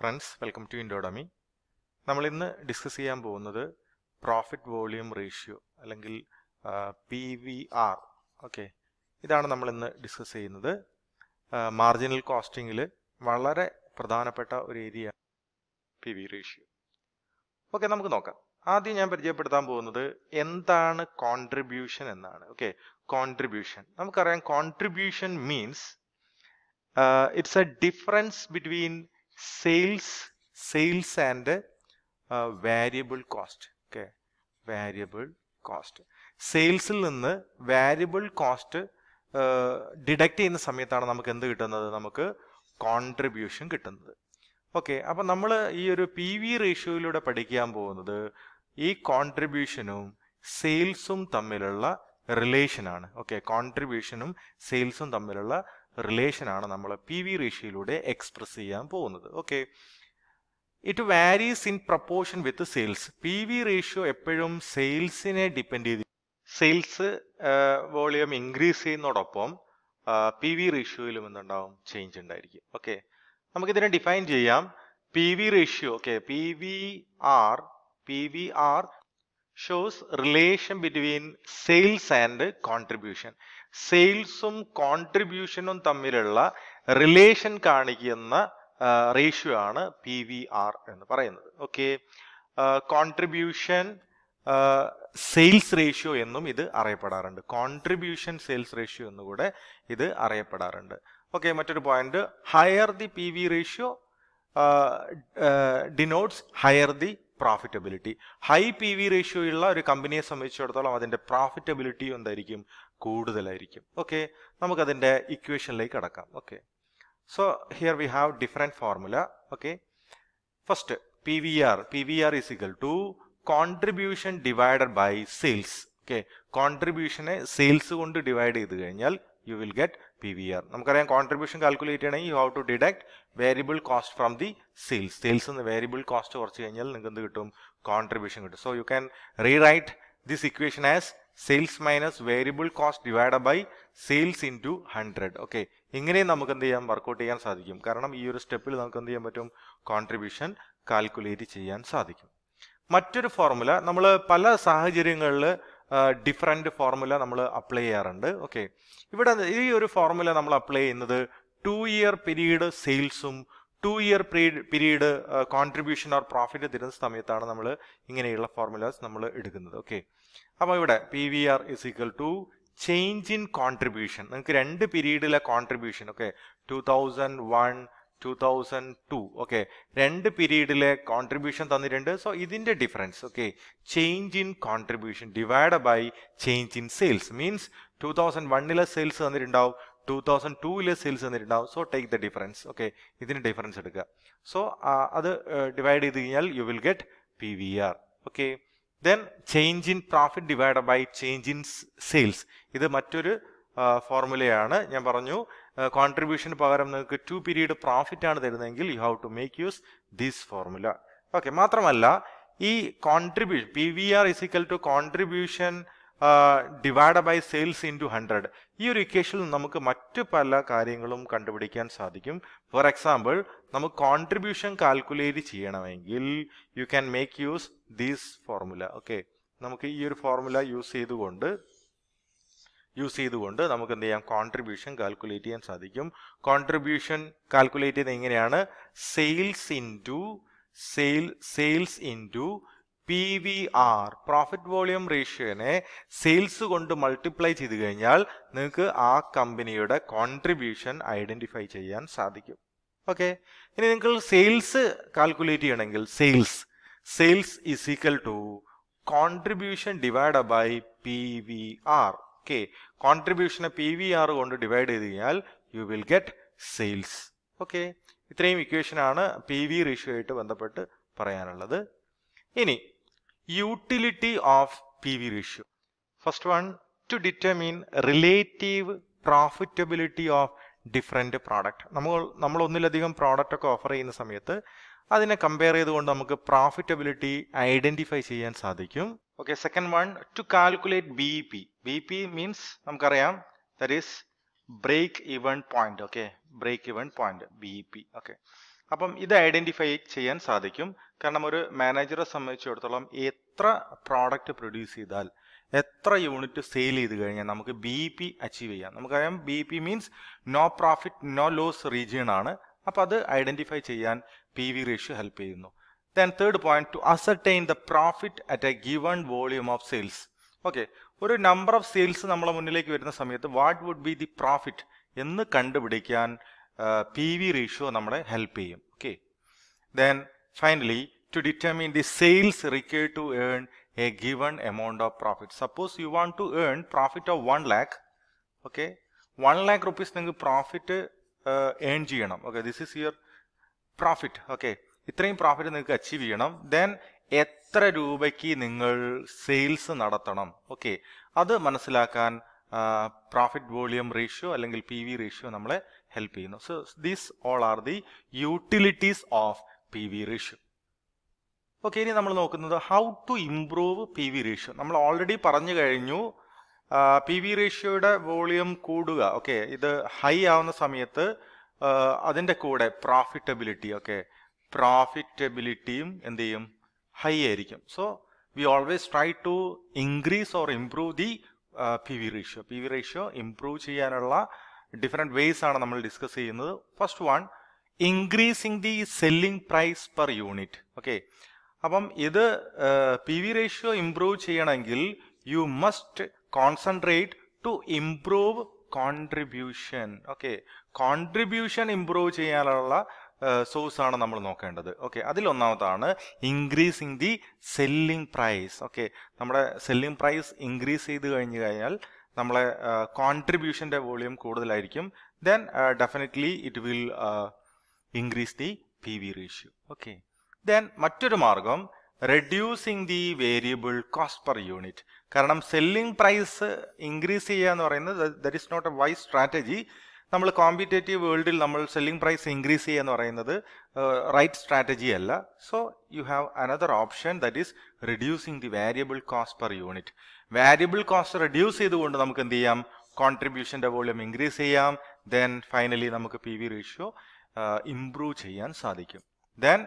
Friends welcome to ഇൻഡോഡമി. നമ്മൾ ഇന്ന് ഡിസ്കസ് ചെയ്യാൻ പോകുന്നത് പ്രോഫിറ്റ് വോളിയം റേഷ്യോ അല്ലെങ്കിൽ പി വി ആർ ഓക്കെ ഇതാണ് നമ്മൾ ഇന്ന് ഡിസ്കസ് ചെയ്യുന്നത്. മാർജിനൽ കോസ്റ്റിങ്ങിൽ വളരെ പ്രധാനപ്പെട്ട ഒരു area P V ratio okay നമുക്ക് നോക്കാം. ആദ്യം ഞാൻ പരിചയപ്പെടുത്താൻ പോകുന്നത് എന്താണ് കോൺട്രിബ്യൂഷൻ എന്നാണ്. ഓക്കെ കോൺട്രിബ്യൂഷൻ നമുക്കറിയാം contribution means it's a difference between sales sales and variable cost okay variable cost സെയിൽസിൽ നിന്ന് വാരിയബിൾ കോസ്റ്റ് ഡിഡക്റ്റ് ചെയ്യുന്ന സമയത്താണ് നമുക്ക് എന്ത് കിട്ടുന്നത്? നമുക്ക് കോൺട്രിബ്യൂഷൻ കിട്ടുന്നത്. ഓക്കെ അപ്പം നമ്മൾ ഈ ഒരു പി വി റേഷ്യോയിലൂടെ പഠിക്കാൻ പോകുന്നത് ഈ കോൺട്രിബ്യൂഷനും സെയിൽസും തമ്മിലുള്ള റിലേഷനാണ് ഓക്കെ കോൺട്രിബ്യൂഷനും സെയിൽസും തമ്മിലുള്ള റിലേഷനാണ് നമ്മൾ പി വി റേഷ്യയിലൂടെ എക്സ്പ്രസ് ചെയ്യാൻ പോകുന്നത്. Okay it varies in proportion with sales P V ratio എപ്പോഴും സെയിൽസിനെ ഡിപ്പെൻഡ് ചെയ്ത് സെയിൽസ് വോളിയം ഇൻക്രീസ് ചെയ്യുന്നതോടൊപ്പം പി വി റേഷ്യോയിലും എന്തുണ്ടാവും? ചേഞ്ച് ഉണ്ടായിരിക്കും. ഓക്കെ നമുക്കിതിനെ ഡിഫൈൻ ചെയ്യാം. P V ratio okay P V R P V R shows relation between sales and contribution സെയിൽസും കോൺട്രിബ്യൂഷനും തമ്മിലുള്ള റിലേഷൻ കാണിക്കുന്ന റേഷ്യോ ആണ് പി വി ആർ എന്ന് പറയുന്നത്. ഓക്കെ? കോൺട്രിബ്യൂഷൻ സെയിൽസ് റേഷ്യോ എന്നും ഇത് അറിയപ്പെടാറുണ്ട്. കോൺട്രിബ്യൂഷൻ സെയിൽസ് റേഷ്യോ എന്നുകൂടെ ഇത് അറിയപ്പെടാറുണ്ട്. ഓക്കെ മറ്റൊരു point higher the P V ratio denotes higher the profitability high P V ratio ഉള്ള ഒരു കമ്പനിയെ സംബന്ധിച്ചിടത്തോളം അതിന്റെ പ്രോഫിറ്റബിലിറ്റി എന്തായിരിക്കും? കൂടുതലായിരിക്കും. ഓക്കെ നമുക്കതിന്റെ ഇക്വേഷനിലേക്ക് കടക്കാം. Okay so here we have different formula okay first P V R P V R is equal to contribution divided by sales okay കോൺട്രിബ്യൂഷനെ sales കൊണ്ട് ഡിവൈഡ് ചെയ്ത് കഴിഞ്ഞാൽ you will get P V R നമുക്കറിയാം contribution calculate ചെയ്യണമെങ്കിൽ you have to deduct variable cost from the sales sales നിന്ന് variable cost കുറച്ച് കഴിഞ്ഞാൽ നിങ്ങൾക്ക് എന്ത് കിട്ടും? കോൺട്രിബ്യൂഷൻ കിട്ടും. So you can rewrite this equation as sales minus variable cost divide by sales into hundred okay ഇങ്ങനെയും നമുക്ക് എന്ത് ചെയ്യാം? വർക്കൗട്ട് ചെയ്യാൻ സാധിക്കും. കാരണം ഈ ഒരു സ്റ്റെപ്പിൽ നമുക്ക് എന്ത് ചെയ്യാൻ പറ്റും? കോൺട്രിബ്യൂഷൻ കാൽക്കുലേറ്റ് ചെയ്യാൻ സാധിക്കും. മറ്റൊരു ഫോർമുല നമ്മൾ പല സാഹചര്യങ്ങളിൽ ഡിഫറെന്റ് ഫോർമുല നമ്മൾ അപ്ലൈ ചെയ്യാറുണ്ട്. ഓക്കെ ഇവിടെ ഈ ഒരു ഫോർമുല നമ്മൾ അപ്ലൈ ചെയ്യുന്നത് two year period സെയിൽസും two year period contribution or profit തരുന്ന സമയത്താണ് നമ്മൾ ഇങ്ങനെയുള്ള ഫോർമുലാസ് നമ്മൾ എടുക്കുന്നത്. ഓക്കെ അപ്പോൾ ഇവിടെ P V R is equal to change in contribution നിങ്ങൾക്ക് രണ്ട് പീരീഡിലെ contribution okay two thousand one two thousand two okay രണ്ട് പീരീഡിലെ കോൺട്രിബ്യൂഷൻ തന്നിട്ടുണ്ട്. സോ ഇതിന്റെ difference okay change in contribution divide by change in sales means two thousand വണ്ണിലെ sales തന്നിട്ടുണ്ടാവും two thousand ടൂവിലെ sales തന്നിട്ടുണ്ടാവും. So take the difference okay ഇതിന് difference എടുക്കുക. So അത് ഡിവൈഡ് ചെയ്ത് കഴിഞ്ഞാൽ you will get P V R okay then change in profit divide by change in sales ഇത് മറ്റൊരു ഫോർമുലയാണ് ഞാൻ പറഞ്ഞു കോൺട്രിബ്യൂഷന് പകരം നിങ്ങൾക്ക് ടു പീരീഡ് പ്രോഫിറ്റ് ആണ് തരുന്നതെങ്കിൽ you have to make use this formula okay മാത്രമല്ല ഈ contribution P V R is equal to contribution divide by sales into hundred ഈ ഒരു ഇക്വേഷനിൽ നമുക്ക് മറ്റു പല കാര്യങ്ങളും കണ്ടുപിടിക്കാൻ സാധിക്കും. ഫോർ എക്സാമ്പിൾ നമുക്ക് കോൺട്രിബ്യൂഷൻ കാൽക്കുലേറ്റ് ചെയ്യണമെങ്കിൽ you can make use these formula okay നമുക്ക് ഈ ഒരു ഫോർമുല യൂസ് ചെയ്തുകൊണ്ട് യൂസ് ചെയ്തുകൊണ്ട് നമുക്ക് എന്ത് ചെയ്യാം? കോൺട്രിബ്യൂഷൻ കാൽക്കുലേറ്റ് ചെയ്യാൻ സാധിക്കും. കോൺട്രിബ്യൂഷൻ കാൽക്കുലേറ്റ് ചെയ്യുന്നത് എങ്ങനെയാണ്? Sales into sale sales into P V R profit volume റേഷ്യോനെ sales കൊണ്ട് മൾട്ടിപ്ലൈ ചെയ്ത് കഴിഞ്ഞാൽ നിങ്ങൾക്ക് ആ കമ്പനിയുടെ കോൺട്രിബ്യൂഷൻ ഐഡന്റിഫൈ ചെയ്യാൻ സാധിക്കും. ഓക്കെ ഇനി നിങ്ങൾ സെയിൽസ് കാൽക്കുലേറ്റ് ചെയ്യണമെങ്കിൽ sales sales is equal to contribution divide by P V R okay കോൺട്രിബ്യൂഷനെ P V R കൊണ്ട് ഡിവൈഡ് ചെയ്ത് കഴിഞ്ഞാൽ you will get sales okay ഇത്രയും ഇക്വേഷനാണ് പി വി റേഷ്യോ ആയിട്ട് ബന്ധപ്പെട്ട് പറയാനുള്ളത്. ഇനി utility of P V ratio first one to determine relative profitability of different product നമ്മൾ നമ്മൾ ഒന്നിലധികം പ്രോഡക്റ്റ് ഒക്കെ ഓഫർ ചെയ്യുന്ന സമയത്ത് അതിനെ കമ്പയർ ചെയ്തുകൊണ്ട് നമുക്ക് പ്രോഫിറ്റബിലിറ്റി ഐഡന്റിഫൈ ചെയ്യാൻ സാധിക്കും. Okay second one to calculate B P B P means നമുക്കറിയാം that is break even point okay break even point B P okay അപ്പം ഇത് ഐഡന്റിഫൈ ചെയ്യാൻ സാധിക്കും. കാരണം ഒരു മാനേജറെ സംബന്ധിച്ചിടത്തോളം എത്ര പ്രോഡക്റ്റ് പ്രൊഡ്യൂസ് ചെയ്താൽ എത്ര യൂണിറ്റ് സെയിൽ ചെയ്ത് കഴിഞ്ഞാൽ നമുക്ക് ബി പി അച്ചീവ് ചെയ്യാം. നമുക്കറിയാം B P means no profit no loss region ആണ്. അപ്പോൾ അത് ഐഡന്റിഫൈ ചെയ്യാൻ പി വി റേഷ്യോ ഹെൽപ്പ് ചെയ്യുന്നു. Then third point to ascertain the profit at a given volume of sales okay ഒരു നമ്പർ ഓഫ് സെയിൽസ് നമ്മളെ മുന്നിലേക്ക് വരുന്ന സമയത്ത് what would be the profit എന്ന് കണ്ടുപിടിക്കാൻ പി വി റേഷ്യോ നമ്മളെ ഹെൽപ്പ് ചെയ്യും. Okay then finally to determine the sales require to earn a given amount of profit suppose you want to earn profit of one lakh okay one lakh rupees നിങ്ങൾക്ക് profit earn ചെയ്യണം. Okay this is your profit okay ഇത്രയും profit നിങ്ങൾക്ക് achieve ചെയ്യണം. Then എത്ര രൂപയ്ക്ക് നിങ്ങൾ sales നടത്തണം? Okay അത് മനസ്സിലാക്കാൻ പ്രോഫിറ്റ് വോളിയം റേഷ്യോ അല്ലെങ്കിൽ പി വി റേഷ്യോ നമ്മളെ ഹെൽപ്പ് ചെയ്യുന്നു. So these all are the utilities of P V ratio okay ഇനി നമ്മൾ നോക്കുന്നത് how to improve P V ratio നമ്മൾ ഓൾറെഡി പറഞ്ഞു കഴിഞ്ഞു പി വി റേഷ്യോയുടെ വോളിയം കൂടുക. ഓക്കെ ഇത് ഹൈ ആവുന്ന സമയത്ത് അതിന്റെ കൂടെ പ്രോഫിറ്റബിലിറ്റി ഓക്കെ പ്രോഫിറ്റബിലിറ്റിയും എന്ത് ചെയ്യും? ഹൈ ആയിരിക്കും. So we always try to increase or improve the P V ratio P V ratio improve ചെയ്യാനുള്ള ഡിഫറെന്റ് വേസ് ആണ് നമ്മൾ ഡിസ്കസ് ചെയ്യുന്നത്. First one increasing the selling price per unit okay അപ്പം ഇത് P V ratio improve ചെയ്യണമെങ്കിൽ you must concentrate to improve contribution okay contribution improve ചെയ്യാനുള്ള source ആണ് നമ്മൾ നോക്കേണ്ടത്. Okay അതിലൊന്നാമതാണ് increasing the selling price okay നമ്മുടെ സെല്ലിംഗ് പ്രൈസ് ഇൻക്രീസ് ചെയ്ത് കഴിഞ്ഞു കഴിഞ്ഞാൽ നമ്മളെ കോൺട്രിബ്യൂഷന്റെ വോളിയം കൂടുതലായിരിക്കും. Then definitely it will increase the P V ratio okay then മറ്റൊരു മാർഗം reducing the variable cost per unit കാരണം സെല്ലിംഗ് പ്രൈസ് ഇൻക്രീസ് ചെയ്യുക എന്ന് പറയുന്നത് that is not a wise strategy നമ്മൾ കോമ്പറ്റേറ്റീവ് വേൾഡിൽ നമ്മൾ സെല്ലിംഗ് പ്രൈസ് ഇൻക്രീസ് ചെയ്യുക എന്ന് പറയുന്നത് റൈറ്റ് സ്ട്രാറ്റജി അല്ല. So you have another option that is reducing the variable cost per unit variable cost reduce ചെയ്തുകൊണ്ട് നമുക്ക് എന്ത് ചെയ്യാം? കോൺട്രിബ്യൂഷന്റെ വോളിയം ഇൻക്രീസ് ചെയ്യാം. ദെൻ ഫൈനലി നമുക്ക് പി വി റേഷ്യോ ഇംപ്രൂവ് ചെയ്യാൻ സാധിക്കും. ദെൻ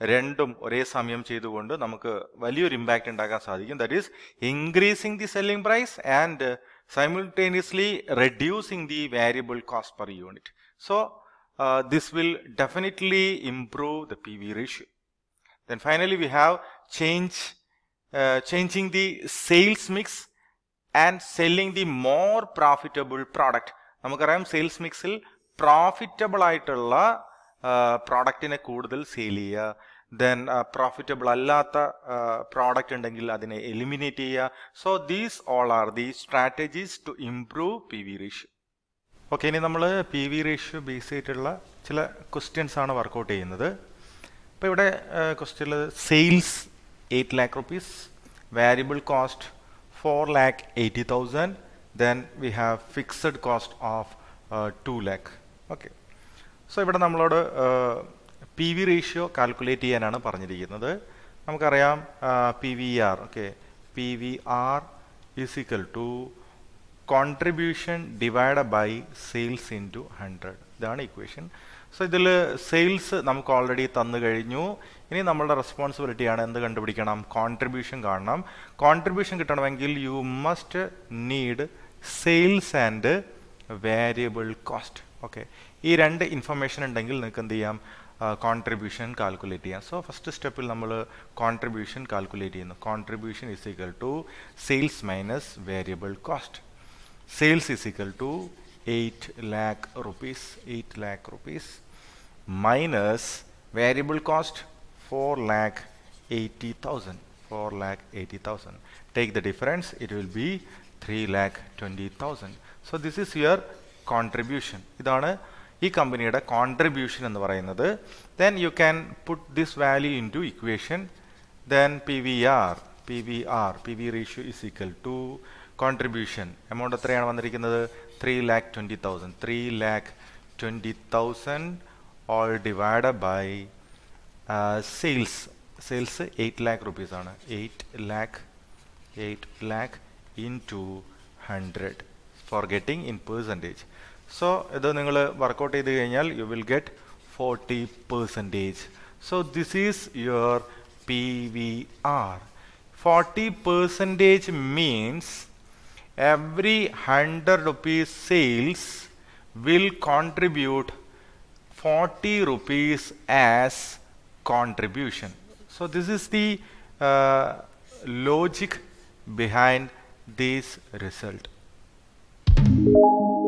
രണ്ടും ഒരേ സമയം ചെയ്തുകൊണ്ട് നമുക്ക് വലിയൊരു ഇമ്പാക്റ്റ് ഉണ്ടാക്കാൻ സാധിക്കും that is increasing the selling price and simultaneously reducing the variable cost per unit. So uh, this will definitely improve the PV ratio. Then finally we have change uh, changing the sales mix and selling the more profitable product. നമുക്കറിയാം sales മിക്സിൽ profitable ആയിട്ടുള്ള പ്രോഡക്റ്റിനെ കൂടുതൽ sale ചെയ്യുക. Then profitable അല്ലാത്ത product ഉണ്ടെങ്കിൽ അതിനെ eliminate ചെയ്യുക. So these all are the strategies to improve P V ratio okay ഇനി നമ്മൾ പി വി റേഷ്യോ ബേസ് ചെയ്തിട്ടുള്ള ചില ക്വസ്റ്റ്യൻസ് ആണ് വർക്കൗട്ട് ചെയ്യുന്നത്. അപ്പോൾ ഇവിടെ ക്വസ്റ്റ്യനിൽ sales eight lakh rupees variable cost four lakh eighty thousand then we have fixed cost of two lakh okay so ഇവിടെ നമ്മളോട് പി വി റേഷ്യോ കാൽക്കുലേറ്റ് ചെയ്യാനാണ് പറഞ്ഞിരിക്കുന്നത്. നമുക്കറിയാം P V R okay P V R is equal to contribution divide by sales into hundred ഇതാണ് equation so ഇതിൽ sales നമുക്ക് already തന്നു കഴിഞ്ഞു. ഇനി നമ്മളുടെ റെസ്പോൺസിബിലിറ്റിയാണ് എന്ത് കണ്ടുപിടിക്കണം? കോൺട്രിബ്യൂഷൻ കാണണം. കോൺട്രിബ്യൂഷൻ കിട്ടണമെങ്കിൽ you must need sales and variable cost okay ഈ രണ്ട് ഇൻഫർമേഷൻ ഉണ്ടെങ്കിൽ നിങ്ങൾക്ക് എന്ത് ചെയ്യാം? കോൺട്രിബ്യൂഷൻ കാൽക്കുലേറ്റ് ചെയ്യാം. സോ ഫസ്റ്റ് സ്റ്റെപ്പിൽ നമ്മൾ കോൺട്രിബ്യൂഷൻ കാൽക്കുലേറ്റ് ചെയ്യുന്നു. Contribution is equal to sales minus variable cost sales is equal to eight lakh rupees eight lakh rupees minus variable cost four lakh eighty thousand four lakh eighty thousand take the difference it will be three lakh twenty thousand so this is your contribution ഇതാണ് ഈ കമ്പനിയുടെ contribution എന്ന് പറയുന്നത്. Then you can put this value into equation then P V R P V R P V ratio is equal to contribution amount എത്രയാണ് വന്നിരിക്കുന്നത്? Three lakh twenty thousand three lakh twenty thousand all divide by sales sales eight lakh റുപ്പീസാണ് eight lakh eight lakh into hundred for getting in percentage so ഇത് നിങ്ങൾ work out ചെയ്ത് കഴിഞ്ഞാൽ you will get 40 percentage. So this is your PVR. 40 percentage means every 100 rupees sales will contribute 40 rupees as contribution. So this is the uh, logic behind this result. you.